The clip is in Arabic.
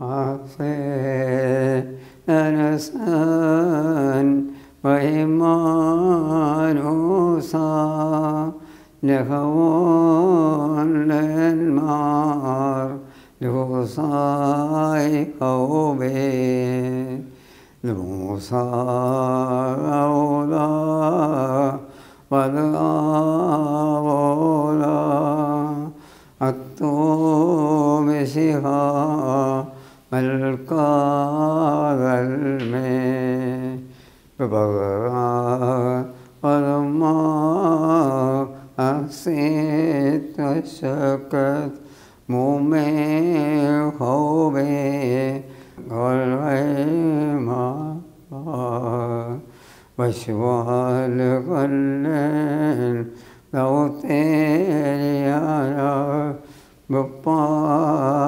عصي أنسان وإيمان لخون للمار لوصاي قومي لوصا أولا والأولا التوم شها المي ببغى ولما أحسيت وشكت مومي خوبي والغيمة وشوال غلين لو تيريانا بباريسيا